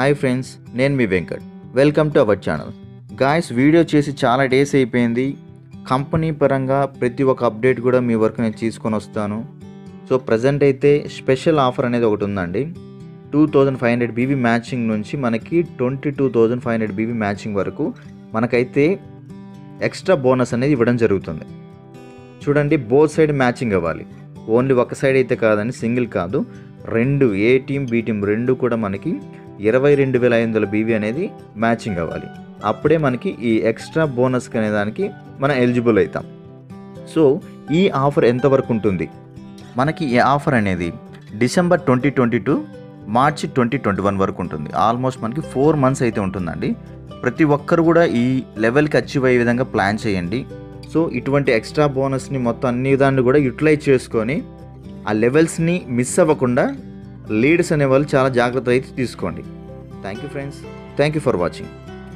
Hi friends నేను మీ Venkat. Welcome to our channel guys video చేసి చాలా డేస్ అయిపోయింది. కంపెనీ పరంగా ప్రతి ఒక్క అప్డేట్ కూడా మీ వరకు నేను తీసుకొని వస్తాను. సో ప్రజెంట్ అయితే స్పెషల్ ఆఫర్ అనేది ఒకటి ఉందండి. Two thousand five hundred BB matching నుంచి మనకి twenty two thousand five hundred BB matching వరకు మనకైతే ఎక్స్ట్రా బోనస్ అనేది ఇవ్వడం జరుగుతుంది. చూడండి బోత్ సైడ్ మ్యాచింగ్ అవ్వాలి. ఓన్లీ ఒక సైడ్ అయితే కాదని సింగిల్ కాదు. రెండు ఏ టీం బి టీం రెండు కూడా మనకి ఇరవై రెండు వేల ఐదు వందల బీవీ అనేది మ్యాచింగ్ అవ్వాలి. అప్పుడే మనకి ఈ ఎక్స్ట్రా బోనస్ అనే దానికి మనం ఎలిజిబుల్ అవుతాం సో ఈ ఆఫర్ ఎంతవరకు ఉంటుంది? మనకి ఈ ఆఫర్ అనేది December twenty twenty two March twenty twenty one వరకు ఉంటుంది. ఆల్మోస్ట్ మనకి ఫోర్ మంత్స్ అయితే ఉంటుందండి. ప్రతి ఒక్కరు కూడా ఈ లెవెల్కి అచీవ్ అయ్యే విధంగా ప్లాన్ చేయండి. సో ఇటువంటి ఎక్స్ట్రా బోనస్ని మొత్తం అన్ని దాన్ని కూడా యూటిలైజ్ చేసుకొని ఆ లెవెల్స్ని మిస్ అవ్వకుండా లీడ్స్ అనేవాళ్ళు చాలా జాగ్రత్త అయితే తీసుకోండి. Thank you friends thank you for watching